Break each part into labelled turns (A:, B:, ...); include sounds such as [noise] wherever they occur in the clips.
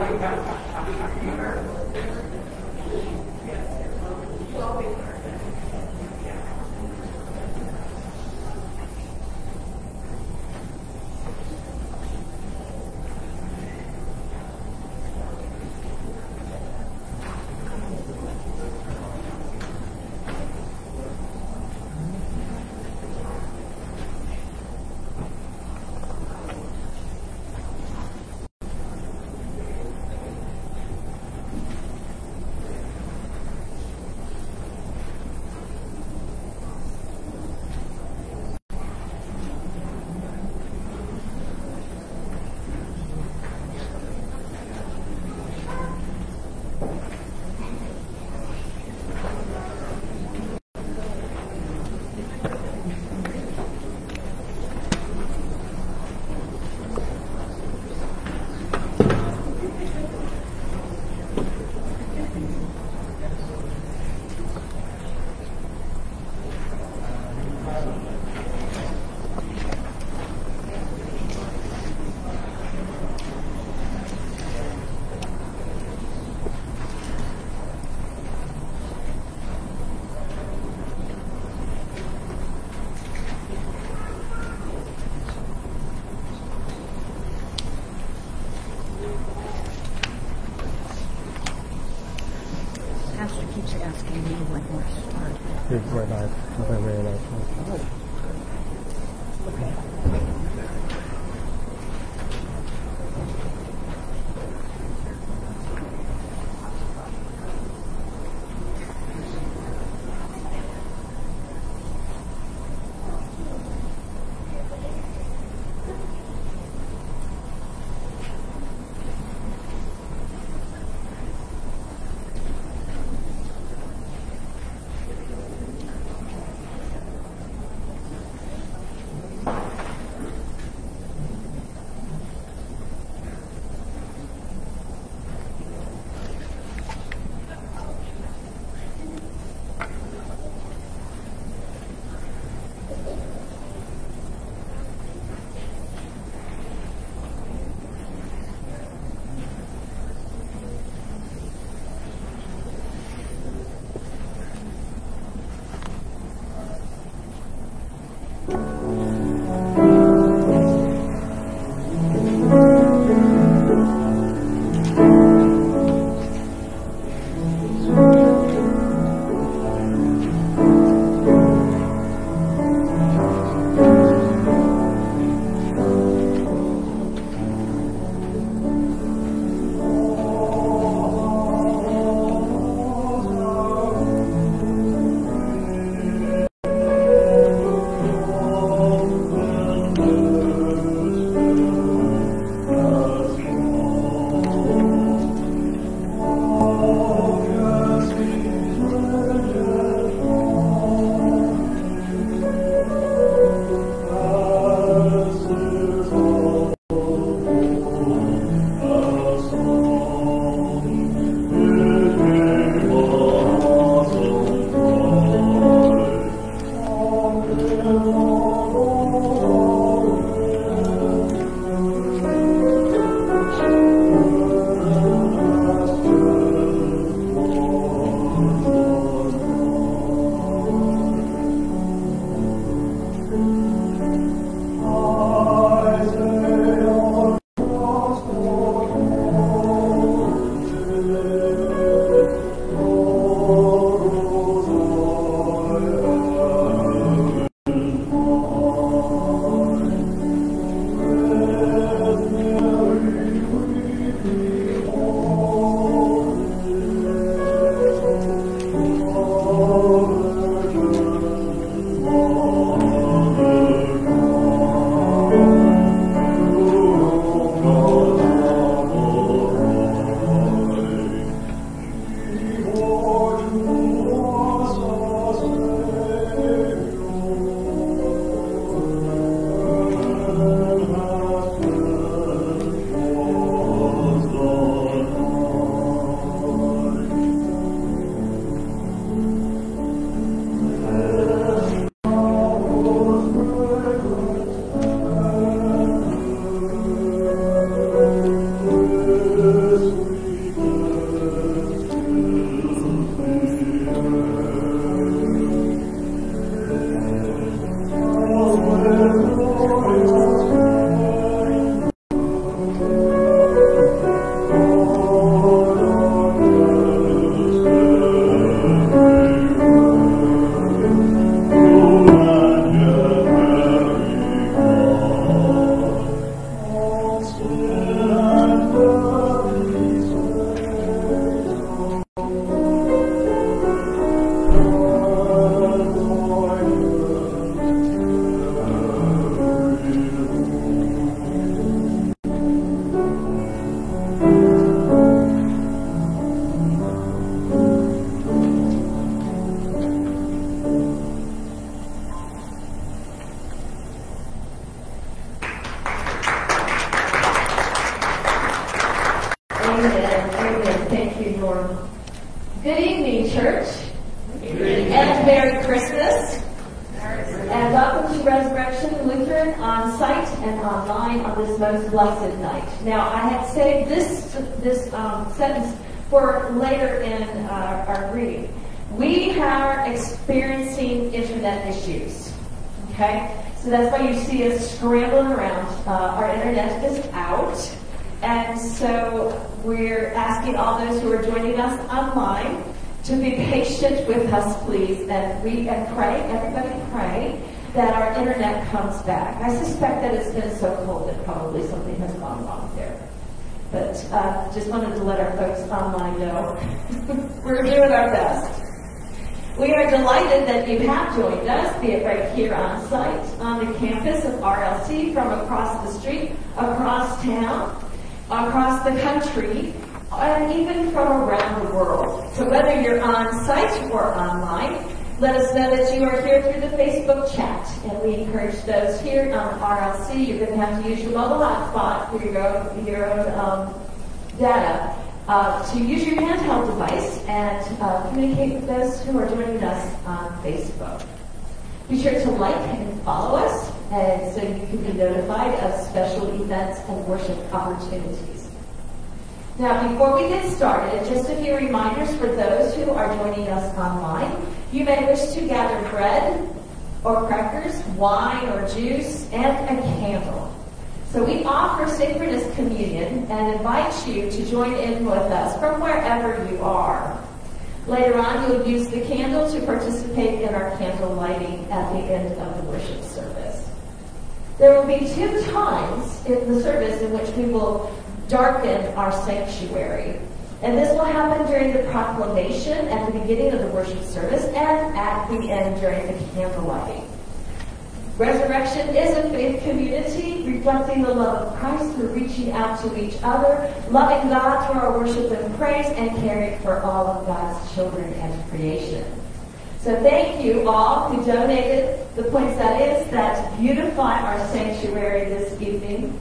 A: Pastor keeps asking me when we're starting.
B: It's right live. Nothing very live.
C: Please, and we and pray, everybody pray that our internet comes back. I suspect that it's been so cold that probably something has gone wrong there. But uh, just wanted to let our folks online know [laughs] we're doing our best. We are delighted that you have joined us, be it right here on site, on the campus of RLC, from across the street, across town, across the country, and even from around the world. So whether you're on site or online, let us know that you are here through the Facebook chat. And we encourage those here on RLC, you're going to have to use your mobile hotspot for your own, your own um, data uh, to use your handheld device and uh, communicate with those who are joining us on Facebook. Be sure to like and follow us, and so you can be notified of special events and worship opportunities. Now, before we get started, just a few reminders for those who are joining us online. You may wish to gather bread or crackers, wine or juice, and a candle. So we offer Sacredness Communion and invite you to join in with us from wherever you are. Later on, you'll use the candle to participate in our candle lighting at the end of the worship service. There will be two times in the service in which we will darken our sanctuary. And this will happen during the proclamation at the beginning of the worship service and at the end during the candle lighting. Resurrection is a faith community reflecting the love of Christ through reaching out to each other, loving God through our worship and praise, and caring for all of God's children and creation. So thank you all who donated the poinsettias that beautify our sanctuary this evening.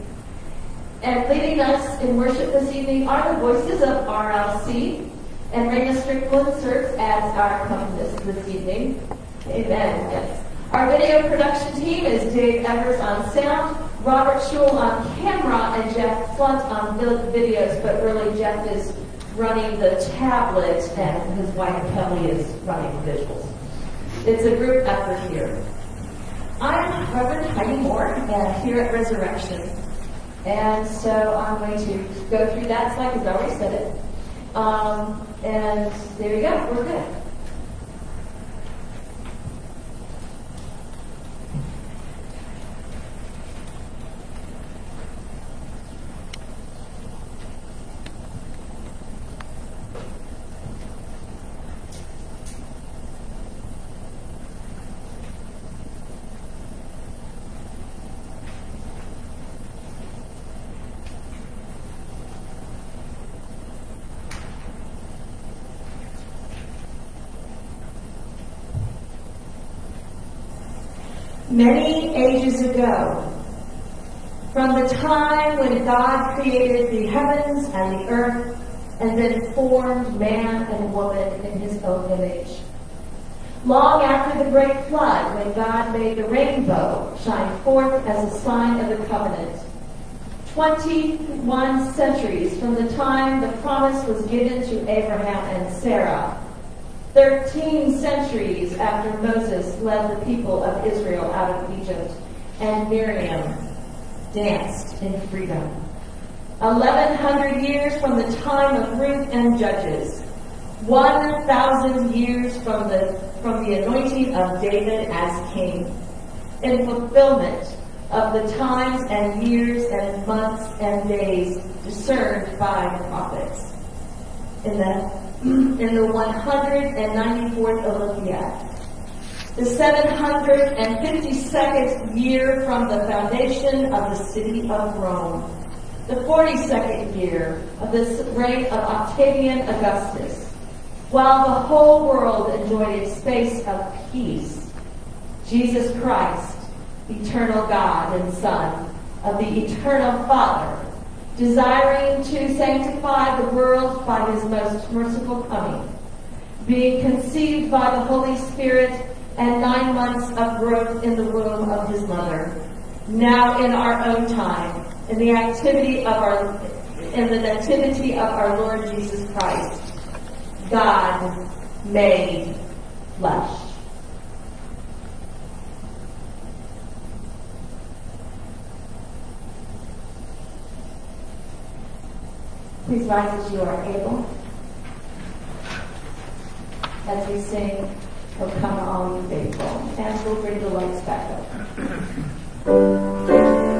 C: And leading us in worship this evening are the voices of RLC, and Raina Strickland serves as our accompanist this evening. Amen. Yes. Our video production team is Dave Evers on sound, Robert Schul on camera, and Jeff Flunt on videos, but really Jeff is running the tablet and his wife Kelly is running the visuals. It's a group effort here. I'm Reverend Heidi Moore and here at Resurrection. And so I'm going to go through that slide because I already said it. Um, and there you go, we're good. many ages ago, from the time when God created the heavens and the earth and then formed man and woman in his own image. Long after the great flood, when God made the rainbow shine forth as a sign of the covenant, 21 centuries from the time the promise was given to Abraham and Sarah, Thirteen centuries after Moses led the people of Israel out of Egypt, and Miriam danced in freedom. Eleven hundred years from the time of Ruth and Judges. One thousand years from the from the anointing of David as king. In fulfillment of the times and years and months and days discerned by the prophets. In the [clears throat] in the 194th Olympiad. The 752nd year from the foundation of the city of Rome. The 42nd year of the reign of Octavian Augustus. While the whole world enjoyed a space of peace, Jesus Christ, eternal God and Son of the eternal Father, desiring to sanctify the world by his most merciful coming, being conceived by the Holy Spirit and nine months of growth in the womb of his mother. Now in our own time, in the activity of our, in the nativity of our Lord Jesus Christ, God made flesh. Please rise as you are able. As we sing, Oh come you faithful. And we'll bring the lights back up. [clears throat]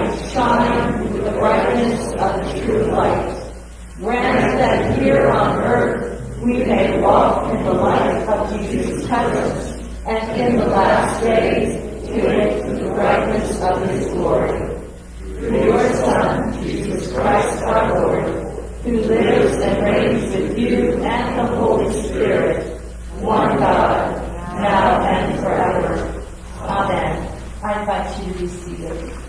C: eyes shine with the brightness of the true light. Grant that here on earth we may walk in the light of Jesus Christ, and in the last days to it the brightness of his
D: glory. Through your Son, Jesus Christ our Lord, who lives and reigns with you and the Holy Spirit, one God, now and forever. Amen. I invite you to be seated.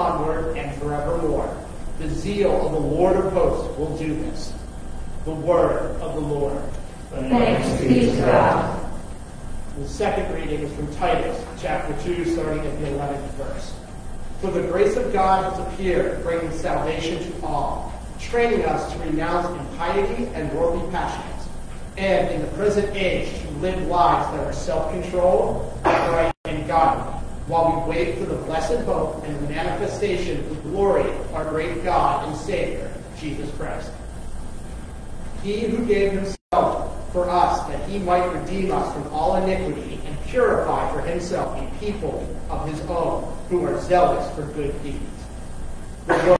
D: Onward and forevermore. The zeal of the Lord of hosts will do this. The word of the Lord.
C: Thanks be to God.
D: The second reading is from Titus, chapter 2, starting at the 11th verse. For the grace of God has appeared, bringing salvation to all, training us to renounce impiety and worldly passions, and in the present age to live lives that are self-controlled, upright, and godly, while we wait for the blessed hope and the manifestation of the glory of our great God and Savior, Jesus Christ. He who gave himself for us that he might redeem us from all iniquity and purify for himself a people of his own who are zealous for good deeds.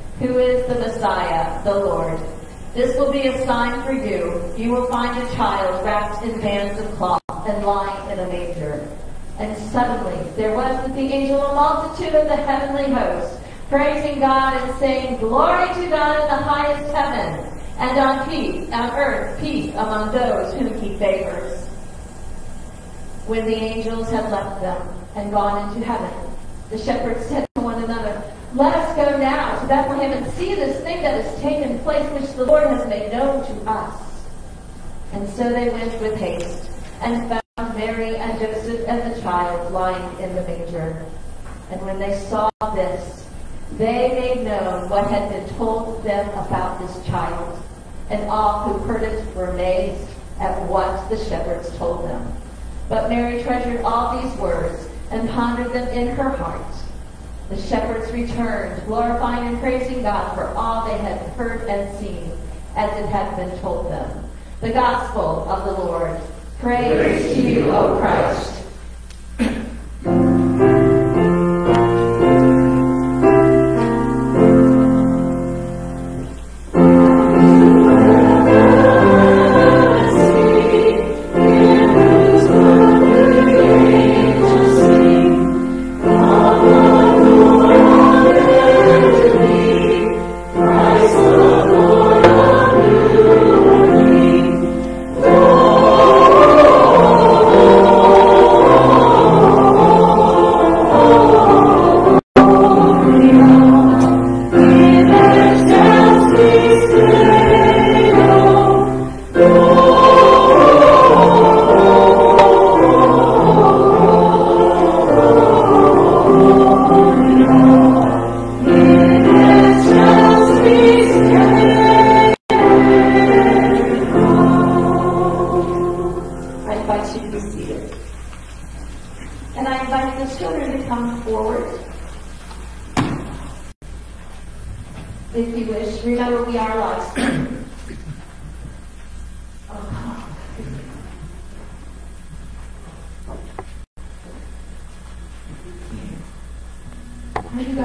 C: who is the Messiah, the Lord. This will be a sign for you. You will find a child wrapped in bands of cloth and lying in a manger. And suddenly there was with the angel a multitude of the heavenly hosts, praising God and saying, Glory to God in the highest heaven, and on peace, on earth, peace among those whom he favors. When the angels had left them, and gone into heaven. The shepherds said Let us go now to Bethlehem and see this thing that has taken place, which the Lord has made known to us. And so they went with haste and found Mary and Joseph and the child lying in the manger. And when they saw this, they made known what had been told them about this child. And all who heard it were amazed at what the shepherds told them. But Mary treasured all these words and pondered them in her heart. The shepherds returned, glorifying and praising God for all they had heard and seen, as it had been told them. The Gospel of the Lord. Praise, Praise to you, O Christ. [clears throat]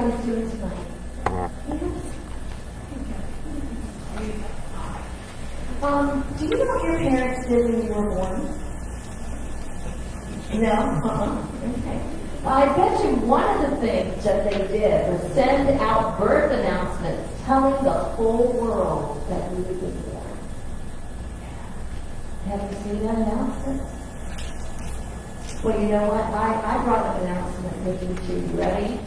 C: Um, do you know what your parents did when you were born? No? Uh-huh. Okay. I bet you one of the things that they did was send out birth announcements telling the whole world that you were born. Have you seen that announcement? Well, you know what? I, I brought an announcement with you too. Ready?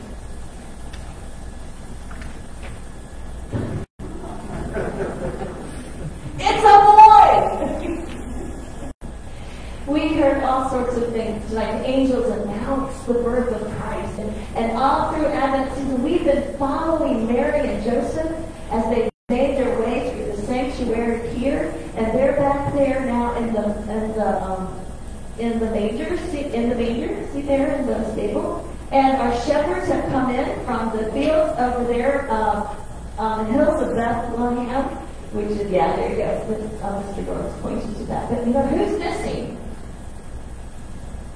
C: like angels announce the birth of Christ. And, and all through Advent season, we've been following Mary and Joseph as they made their way through the sanctuary here, and they're back there now in the in the um, in the manger, see, in the manger, see there in the stable. And our shepherds have come in from the fields over there uh, on the hills of Bethlehem, which is yeah, there you go. Uh, Mr. Gordon's pointing to that. But you know who's this?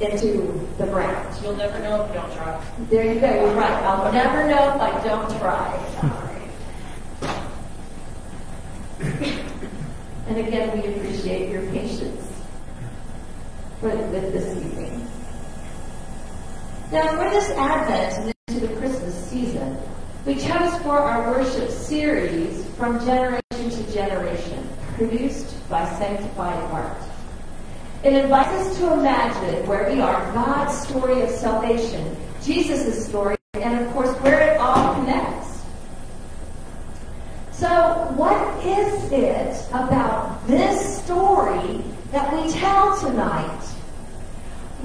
C: into the ground.
A: You'll never know if you don't try.
C: There you go. You're right. I'll never know if I don't try. and again, we appreciate your patience with, with this evening. Now, for this Advent and into the Christmas season, we chose for our worship series From Generation to Generation, produced by Sanctified. It invites us to imagine where we are, God's story of salvation, Jesus' story, and of course where it all connects. So, what is it about this story that we tell tonight?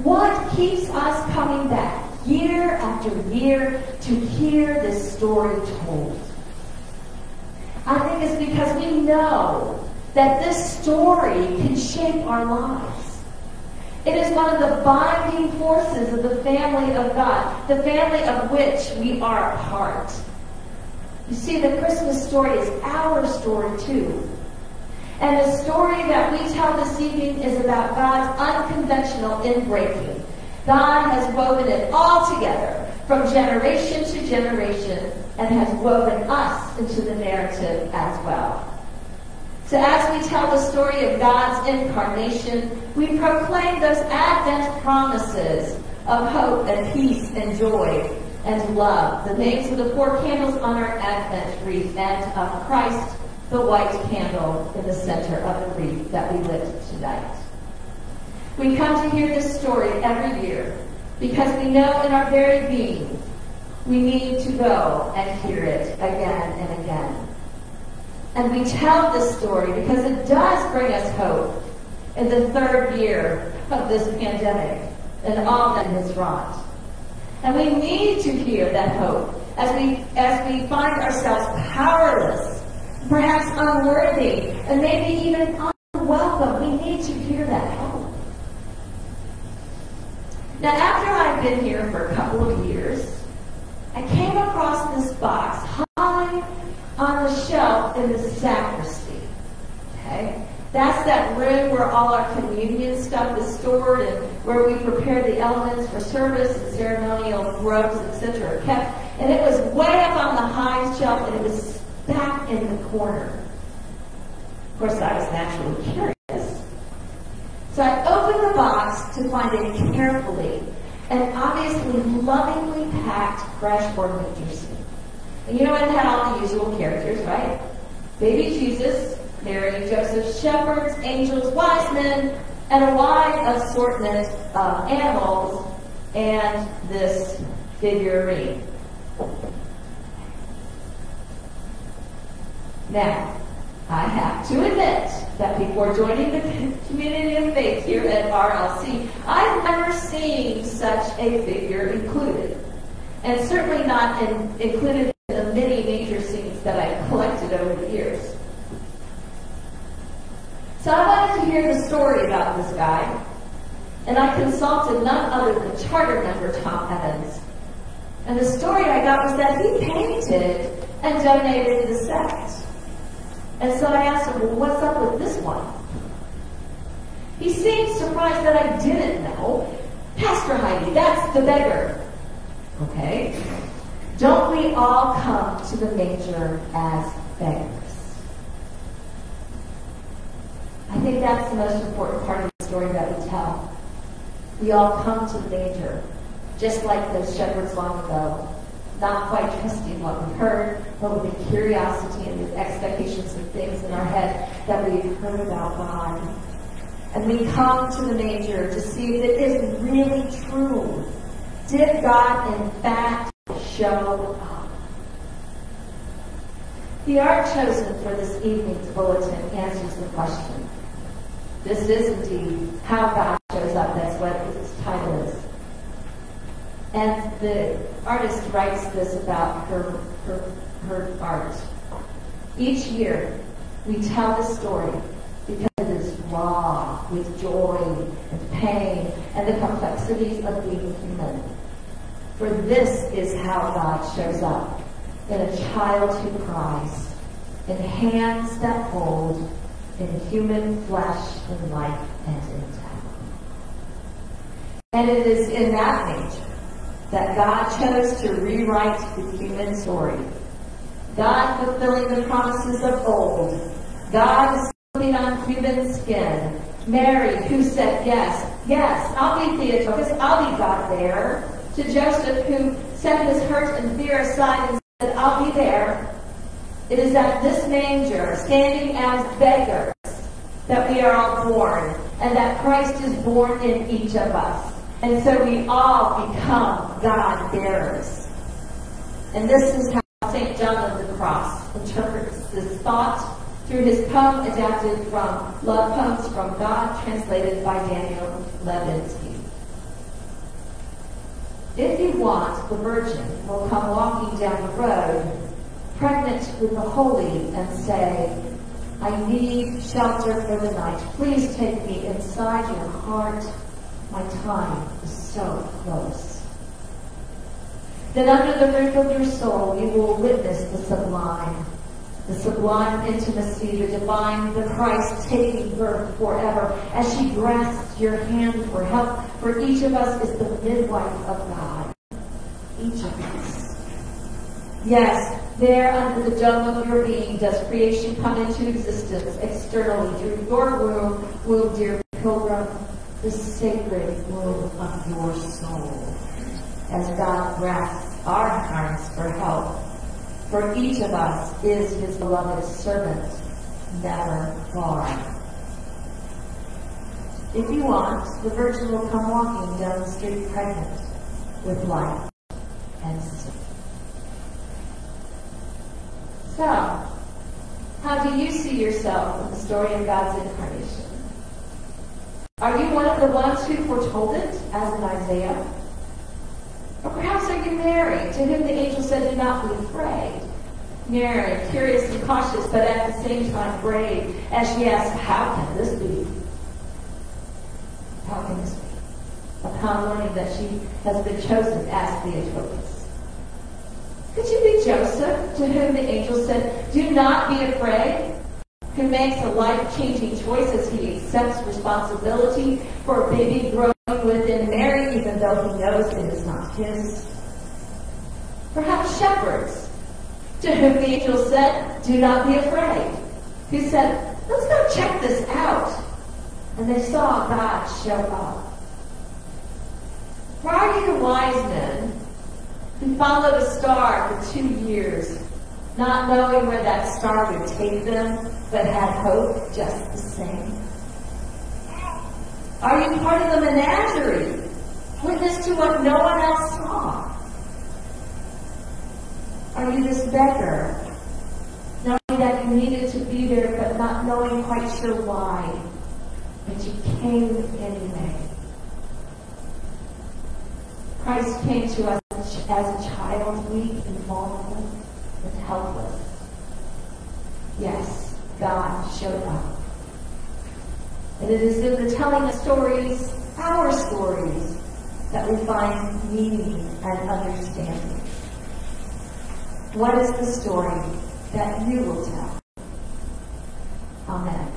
C: What keeps us coming back? year after year to hear this story told. I think it's because we know that this story can shape our lives. It is one of the binding forces of the family of God, the family of which we are a part. You see, the Christmas story is our story too. And the story that we tell this evening is about God's unconventional inbreaking. God has woven it all together from generation to generation and has woven us into the narrative as well. So as we tell the story of God's incarnation, we proclaim those Advent promises of hope and peace and joy and love, the names of the four candles on our Advent wreath, and of Christ, the white candle in the center of the wreath that we lit tonight. We come to hear this story every year because we know in our very being we need to go and hear it again and again. And we tell this story because it does bring us hope in the third year of this pandemic and all that has wrought. And we need to hear that hope as we as we find ourselves powerless, perhaps unworthy, and maybe even unwelcome. We need to hear that hope. Now, after I've been here for a couple of years, I came across this box high on the shelf in the sacristy. Okay? That's that room where all our communion stuff is stored and where we prepare the elements for service and ceremonial robes, etc. kept. And it was way up on the high shelf and it was back in the corner. Of course, I was naturally curious. So I opened the box to find a carefully and obviously lovingly packed fresh ornament juice. And you know, it had all the usual characters, right? Baby Jesus, Mary, Joseph, shepherds, angels, wise men, and a wide assortment of animals, and this figurine. Now, I have to admit that before joining the [laughs] community of faith here at RLC, I've never seen such a figure included. And certainly not in, included in the many nature scenes that I've collected over the years. So I wanted to hear the story about this guy, and I consulted none other than charter member Tom Evans. And the story I got was that he painted and donated the set. And so I asked him, well, what's up with this one? He seemed surprised that I didn't know. Pastor Heidi, that's the beggar. Okay. Don't we all come to the manger as beggars? I think that's the most important part of the story that we tell. We all come to the manger, just like those shepherds long ago, not quite trusting what we heard, but with the curiosity and the expectations of things in our head that we've heard about God. And we come to the manger to see if it is really true. Did God, in fact, show up? Uh, the art chosen for this evening's bulletin answers the question. This is indeed how God shows up. That's what its title is. And the artist writes this about her, her, her art. Each year, we tell the story because it is raw with joy and pain and the complexities of being human. For this is how God shows up in a child who cries, in hands that hold, in human flesh and life and in death. And it is in that nature that God chose to rewrite the human story. God fulfilling the promises of old. God slipping on human skin. Mary, who said yes, yes, I'll be Theotokos, I'll be God bearer. To Joseph, who set his hurt and fear aside and said, I'll be there. It is at this manger, standing as beggars, that we are all born, and that Christ is born in each of us. And so we all become God bearers. And this is how St. John of the Cross interprets this thought through his poem adapted from Love Poems from God, translated by Daniel Ladinsky. If you want, the Virgin will come walking down the road, pregnant with the Holy, and say, I need shelter for the night. Please take me inside your heart My time is so close. Then under the roof of your soul, you will witness the sublime. The sublime intimacy, the divine, the Christ taking birth forever as she grasps your hand for help. For each of us is the midwife of God. Each of us. Yes, there under the dome of your being does creation come into existence externally through your womb, womb, dear pilgrim, the sacred womb of your soul. As God grasps our hands for help, for each of us is his beloved servant, never far. If you want, the Virgin will come walking down the street pregnant with life and sin. So, how do you see yourself in the story of God's incarnation? Are you one of the ones who foretold it, as in Isaiah? Or perhaps are you Mary, to whom the angel said, Do not be afraid? Mary, curious and cautious, but at the same time brave, as she asked, How can this be? How can this be? Upon learning that she has been chosen as Theotokos. Could you be Joseph, to whom the angel said, Do not be afraid? Who makes a life changing choice as he accepts responsibility for a baby growing within Mary, even though he knows it is not his. Perhaps shepherds, to whom the angel said, Do not be afraid. Who said, Let's go check this out. And they saw God show up. Or are you the wise men who followed a star for two years, not knowing where that star would take them, but had hope just the same? Are you part of the menagerie, witness to what no one else saw? Are you this beggar, knowing that you needed to be there, but not knowing quite sure why? But you came anyway. Christ came to us as a child, weak and vulnerable and helpless. Yes, God showed up. And it is in the telling of stories, our stories, that we find meaning and understanding. What is the story that you will tell? Amen.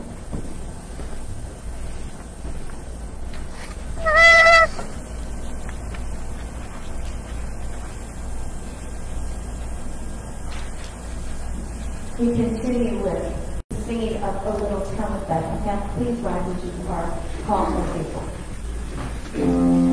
C: We continue with the singing of a little of Bethlehem. Please rise as you are called for people.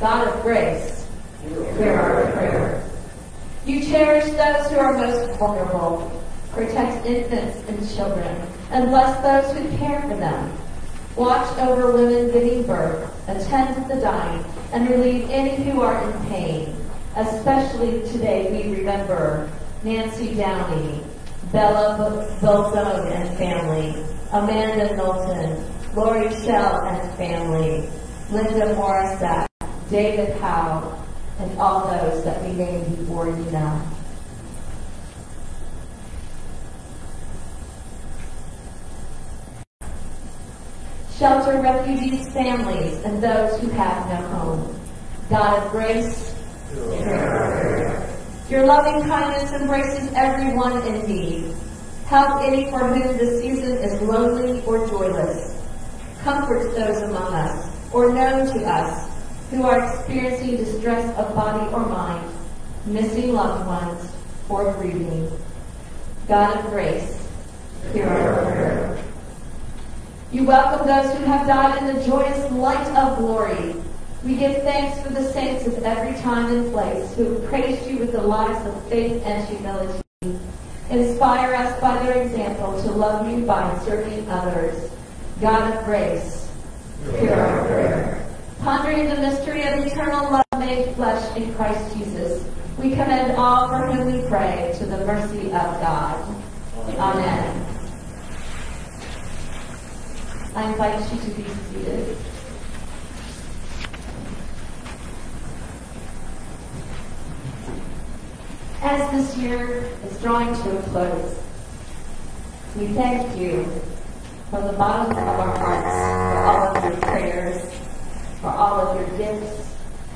C: God of grace, hear our prayer. You cherish those who are most vulnerable, protect infants and children, and bless those who care for them. Watch over women giving birth, attend to the dying, and relieve any who are in pain. Especially today, we remember Nancy Downey, Bella Bolzone and family, Amanda Knowlton, Lori Shell and family, Linda Morissette, David Howe, and all those that we named before you now. Shelter refugees' families and those who have no home. God of grace, your loving kindness embraces everyone in need. Help any for whom the season is lonely or joyless. Comfort those among us, or known to us, who are experiencing distress of body or mind, missing loved ones, or grieving. God of grace, hear our prayer. You welcome those who have died in the joyous light of glory. We give thanks for the saints of every time and place who have praised you with the lives of faith and humility. Inspire us by their example to love you by serving others. God of grace, hear our prayer. Pondering the mystery of eternal love made flesh in Christ Jesus, we commend all for whom we pray to the mercy of God. Amen. I invite you to be seated. As this year is drawing to a close, we thank you from the bottom of our hearts for all of your prayers, for all of your gifts,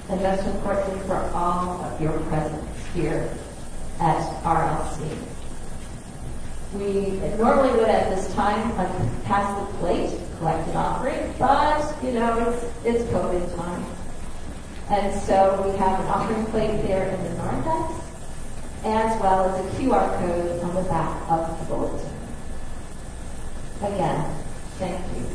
C: and most importantly, for all of your presence here at RLC. We normally would at this time pass the plate, collect an offering, but you know it's it's COVID time, and so we have an offering plate there in the north end, as well as a QR code on the back of the bulletin. Again, thank you.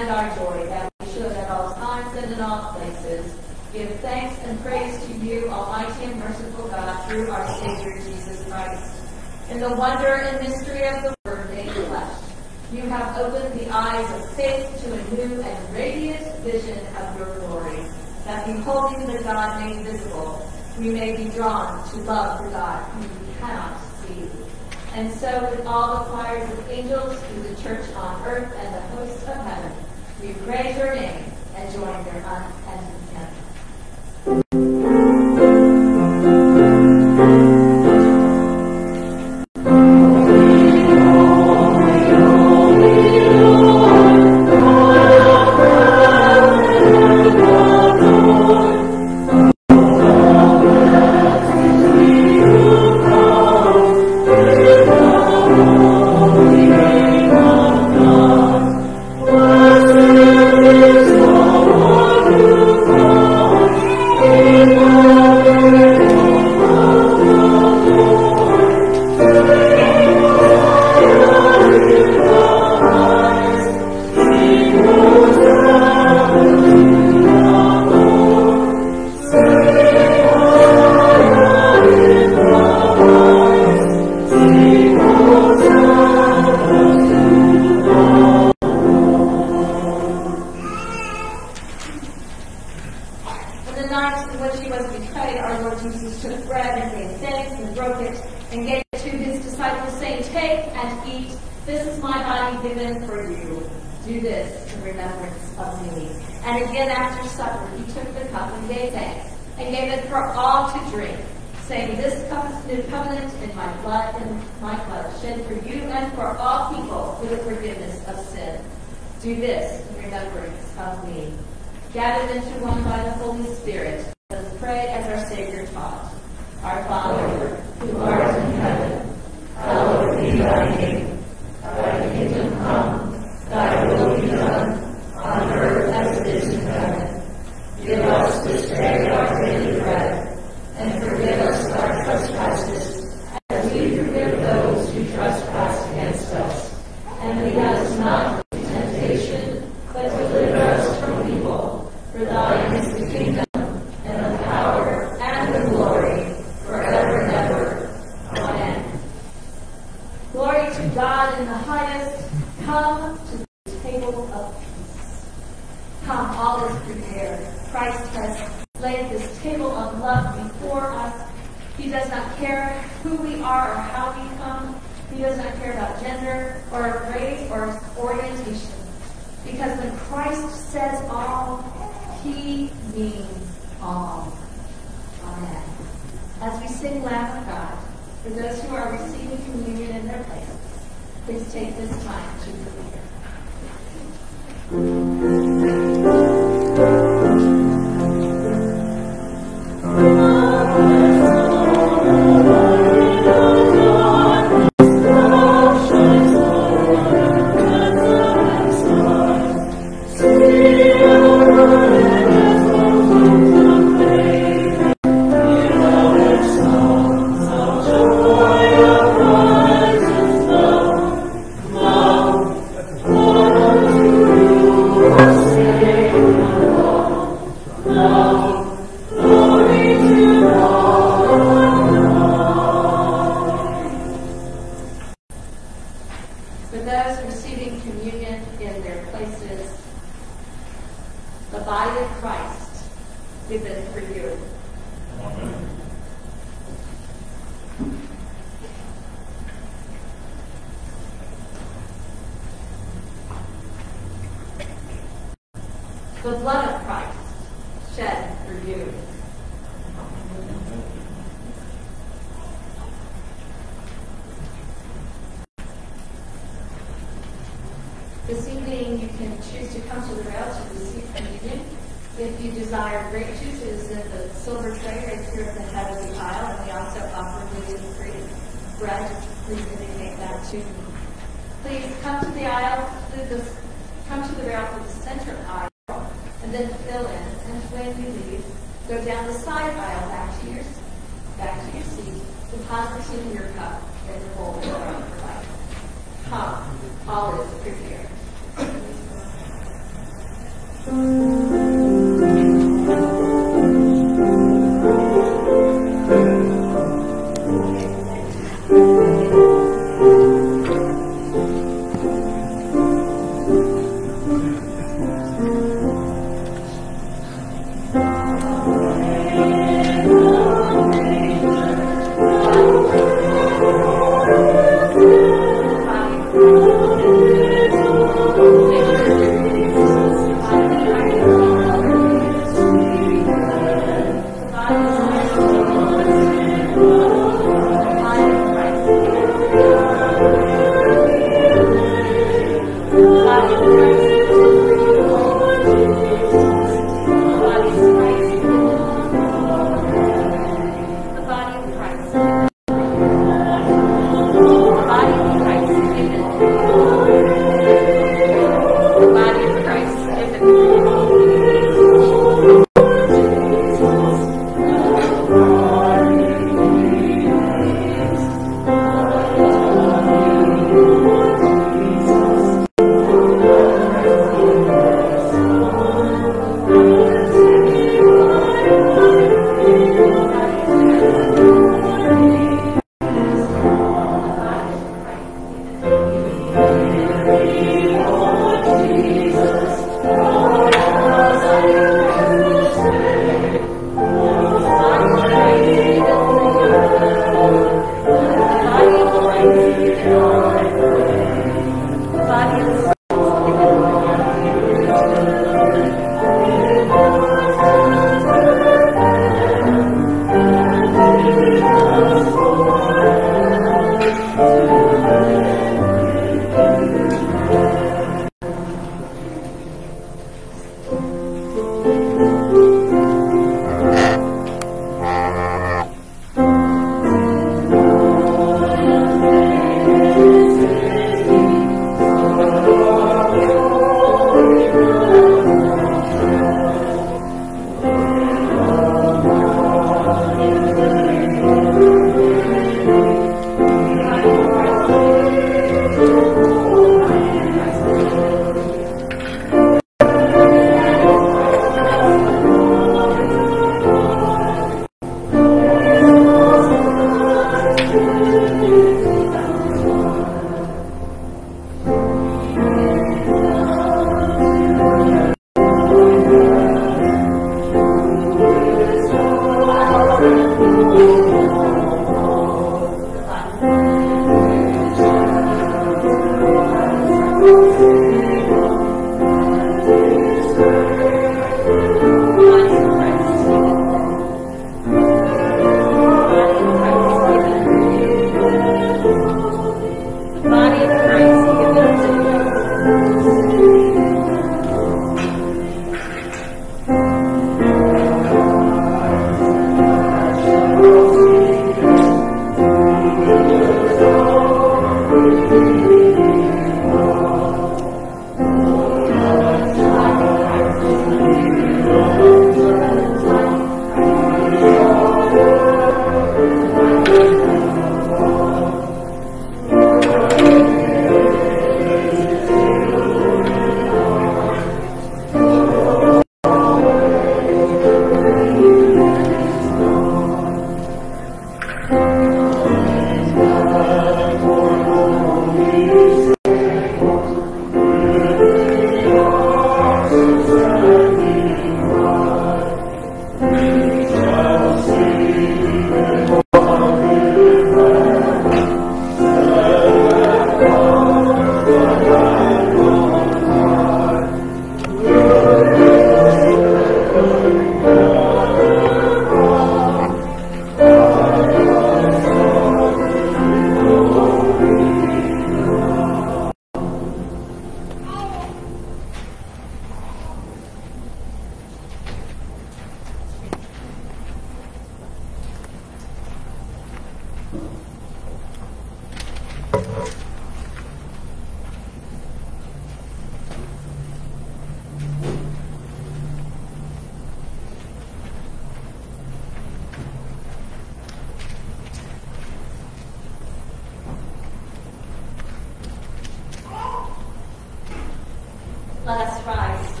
C: Let us rise.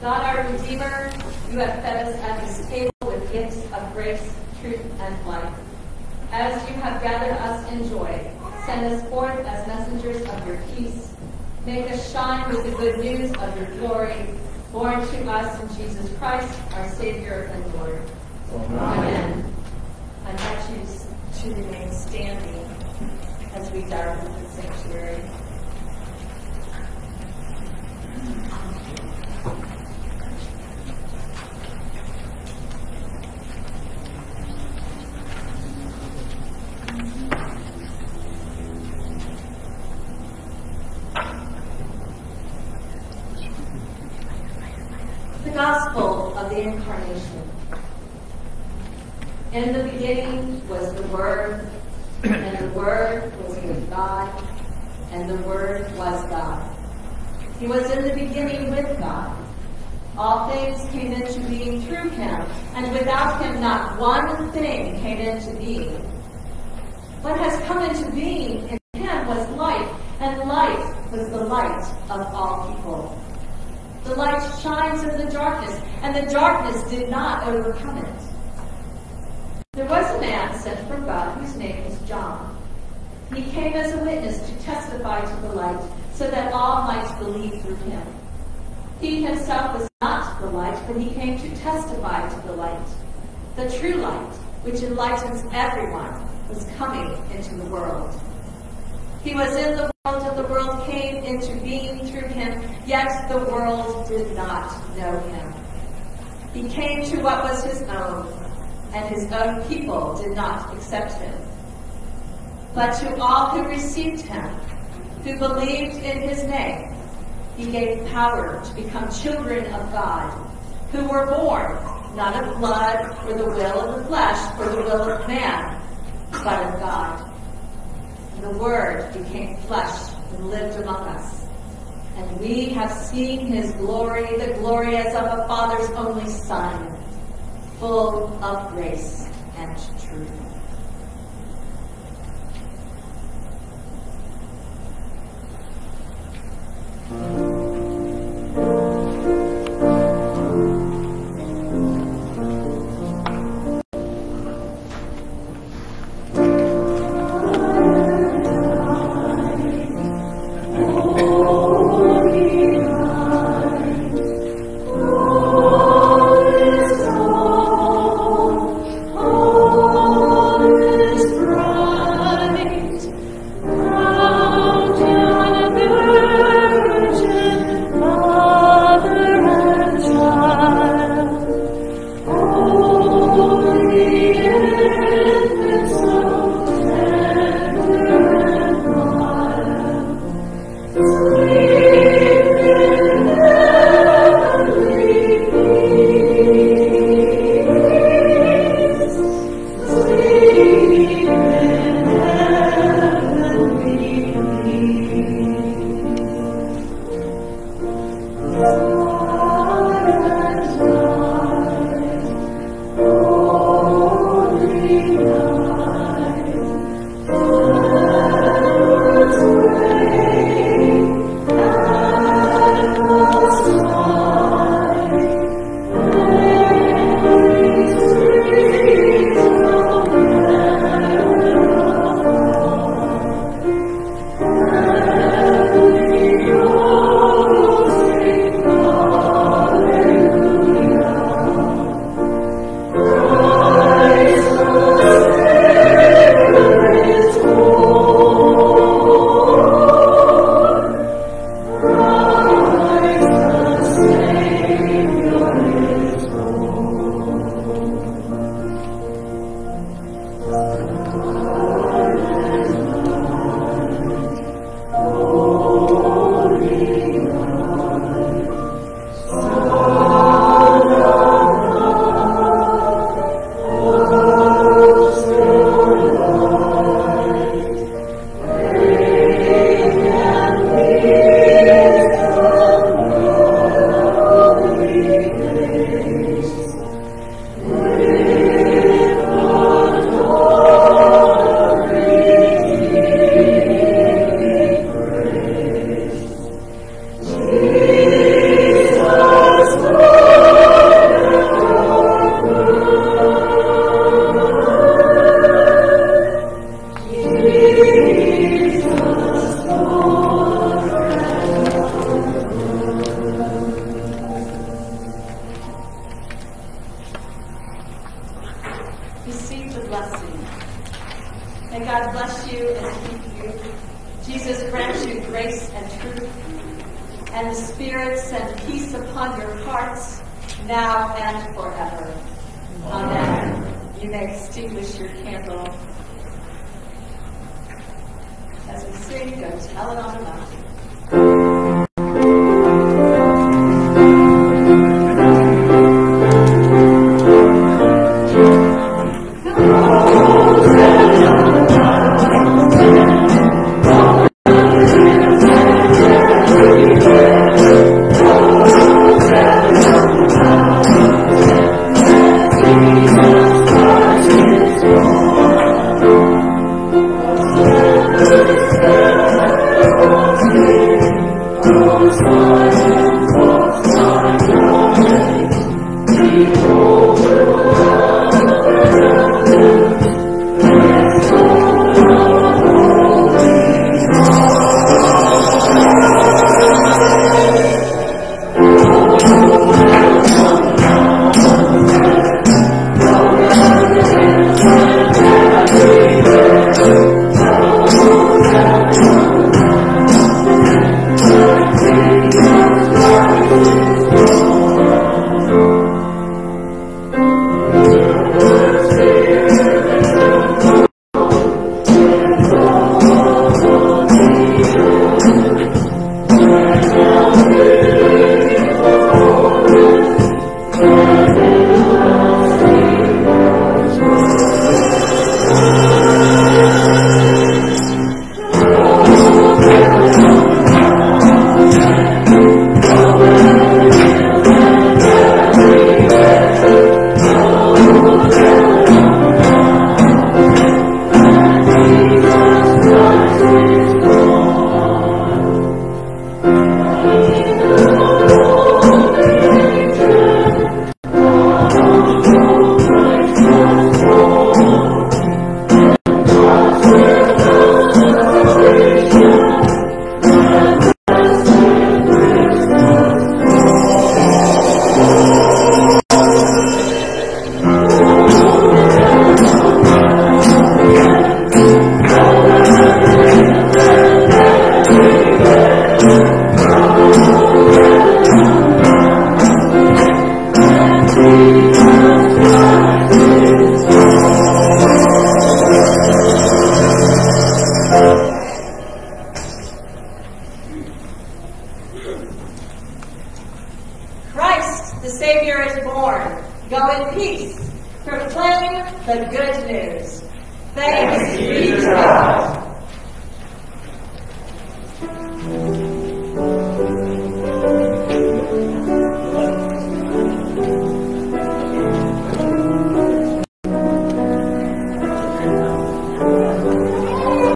C: God, our Redeemer, you have fed us at this table with gifts of grace, truth, and life. As you have gathered us in joy, send us forth as messengers of your peace. Make us shine with the good news of your glory, born to us in Jesus Christ, our Savior and Lord. Amen. I invite you to remain standing as we darken the sanctuary. The Gospel of the Incarnation. In the beginning was the Word, and the Word was with God, and the Word was God. He was in the beginning with God. All things came into being through him, and without him not one thing came into being. What has come into being in him was life, and life was the light of all people. The light shines in the darkness, and the darkness did not overcome it. There was a man sent from God whose name was John. He came as a witness to testify to the light, so that all might believe through him. He himself was not the light, but he came to testify to the light. The true light, which enlightens everyone, was coming into the world. He was in the world, and the world came into being through him, yet the world did not know him. He what was his own, and his own people did not accept him. But to all who received him, who believed in his name, he gave power to become children of God, who were born not of blood or the will of the flesh or the will of man, but of God. And the Word became flesh and lived among us. And we have seen his glory, the glory as of a Father's only Son, full of grace and truth.